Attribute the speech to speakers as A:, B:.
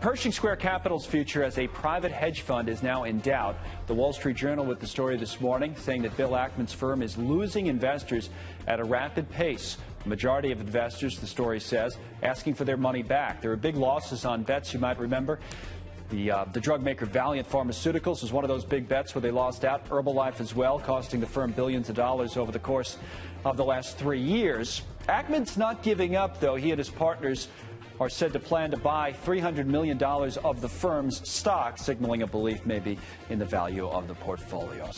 A: Pershing Square Capital's future as a private hedge fund is now in doubt. The Wall Street Journal with the story this morning saying that Bill Ackman's firm is losing investors at a rapid pace. The majority of investors, the story says, asking for their money back. There are big losses on bets, you might remember. The, uh, the drug maker Valeant Pharmaceuticals was one of those big bets where they lost out. Herbalife as well, costing the firm billions of dollars over the course of the last three years. Ackman's not giving up, though. He and his partners are said to plan to buy $300 million of the firm's stock, signaling a belief maybe in the value of the portfolio.